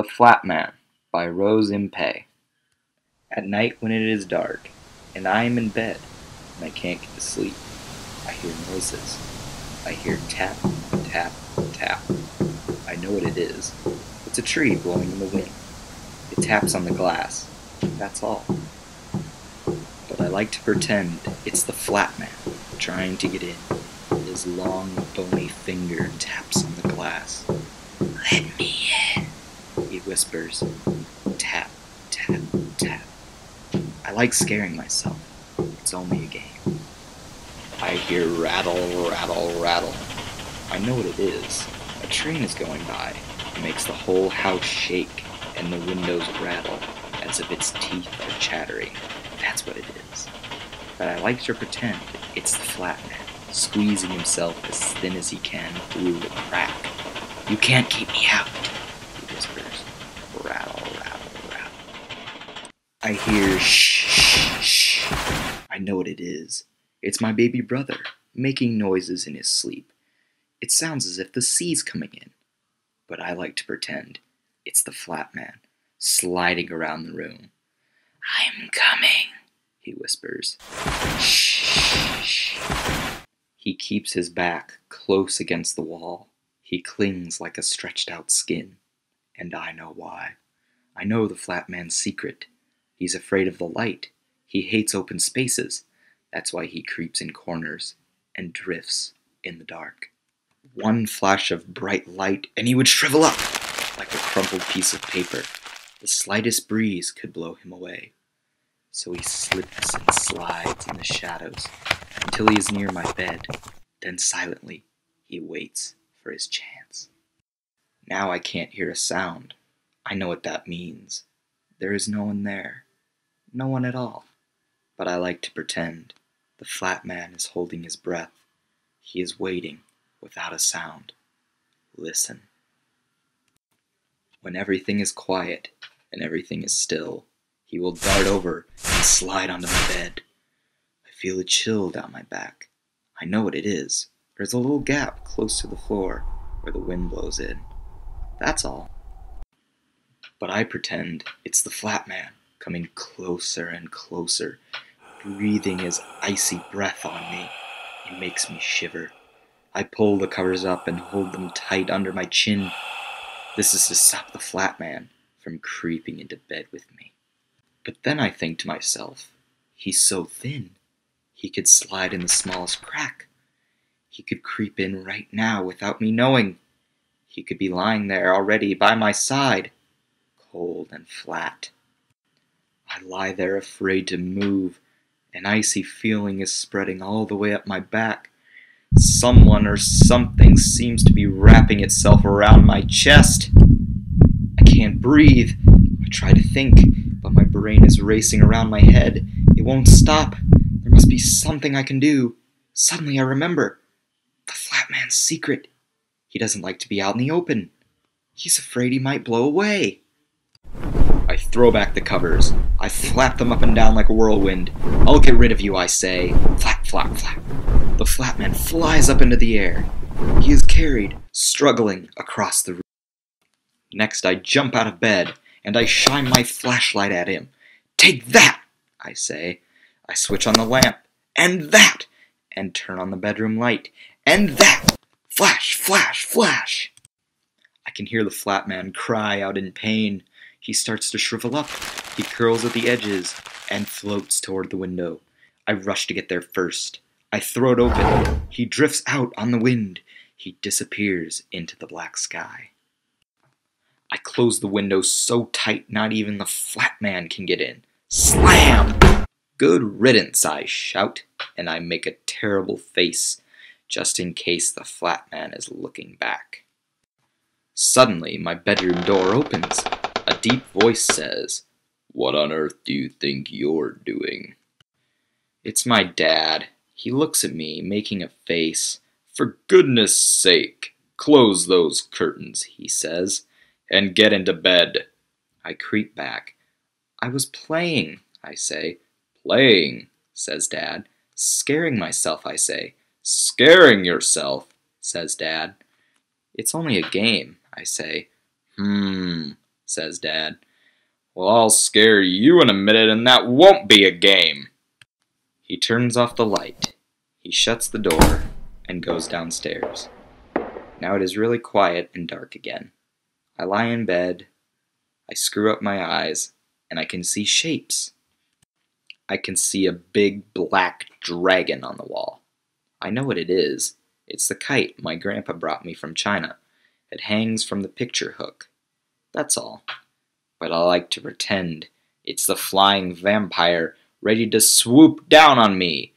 The Flat Man by Rose Impey. At night when it is dark, and I am in bed, and I can't get to sleep, I hear noises. I hear tap, tap, tap. I know what it is. It's a tree blowing in the wind. It taps on the glass. That's all. But I like to pretend it's the flat man trying to get in. His long, bony finger taps on the glass. Let me in, he whispers. Tap, tap, tap. I like scaring myself. It's only a game. I hear rattle, rattle, rattle. I know what it is. A train is going by. It makes the whole house shake, and the windows rattle as if its teeth are chattering. That's what it is. But I like to pretend it's the flat man, squeezing himself as thin as he can through the crack. You can't keep me out. Rattle, rattle, rattle. I hear shh, shh, shh. I know what it is. It's my baby brother, making noises in his sleep. It sounds as if the sea's coming in. But I like to pretend it's the flat man, sliding around the room. I'm coming, he whispers. Shh. He keeps his back close against the wall. He clings like a stretched out skin. And I know why. I know the flat man's secret. He's afraid of the light. He hates open spaces. That's why he creeps in corners and drifts in the dark. One flash of bright light, and he would shrivel up like a crumpled piece of paper. The slightest breeze could blow him away. So he slips and slides in the shadows until he is near my bed. Then silently he waits for his chance. Now I can't hear a sound. I know what that means. There is no one there. No one at all. But I like to pretend. The flat man is holding his breath. He is waiting without a sound. Listen. When everything is quiet and everything is still, he will dart over and slide onto my bed. I feel a chill down my back. I know what it is. There's a little gap close to the floor where the wind blows in. That's all. But I pretend it's the flat man coming closer and closer, breathing his icy breath on me. It makes me shiver. I pull the covers up and hold them tight under my chin. This is to stop the flat man from creeping into bed with me. But then I think to myself, he's so thin, he could slide in the smallest crack. He could creep in right now without me knowing. He could be lying there already by my side, cold and flat. I lie there afraid to move. An icy feeling is spreading all the way up my back. Someone or something seems to be wrapping itself around my chest. I can't breathe. I try to think, but my brain is racing around my head. It won't stop. There must be something I can do. Suddenly I remember the flat man's secret. He doesn't like to be out in the open. He's afraid he might blow away. I throw back the covers. I flap them up and down like a whirlwind. I'll get rid of you, I say. Flap, flap, flap. The flat man flies up into the air. He is carried, struggling, across the room. Next, I jump out of bed and I shine my flashlight at him. Take that, I say. I switch on the lamp, and that, and turn on the bedroom light, and that. Flash, flash, flash. I can hear the flat man cry out in pain. He starts to shrivel up. He curls at the edges and floats toward the window. I rush to get there first. I throw it open. He drifts out on the wind. He disappears into the black sky. I close the window so tight not even the flat man can get in. Slam! Good riddance, I shout, and I make a terrible face, just in case the flat man is looking back. Suddenly, my bedroom door opens. A deep voice says, What on earth do you think you're doing? It's my dad. He looks at me, making a face. For goodness sake, close those curtains, he says, and get into bed. I creep back. I was playing, I say. Playing, says Dad. Scaring myself, I say. Scaring yourself, says Dad. It's only a game, I say. Hmm, says Dad. Well, I'll scare you in a minute, and that won't be a game. He turns off the light. He shuts the door and goes downstairs. Now it is really quiet and dark again. I lie in bed. I screw up my eyes, and I can see shapes. I can see a big black dragon on the wall. I know what it is. It's the kite my grandpa brought me from China. It hangs from the picture hook. That's all. But I like to pretend it's the flying vampire ready to swoop down on me